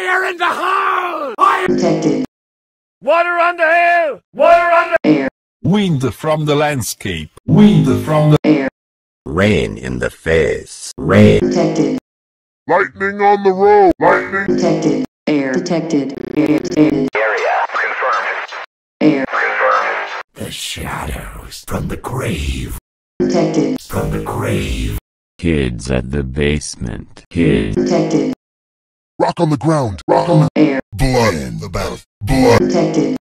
Fire in the hole! Fire! protected, Water on the hill! Water on the... air, Wind from the landscape. Wind from the air, Rain in the face. Rain. protected, Lightning on the road. Lightning. protected, air, protected, air, protected, Area confirmed. air, Confirmed. The shadows from the grave, protected, from the grave. Kids at the basement. Kids. protected, Rock on the ground. Rock on the air, blood in the bath. Blood. protected,